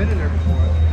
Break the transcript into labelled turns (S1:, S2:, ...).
S1: been in there before.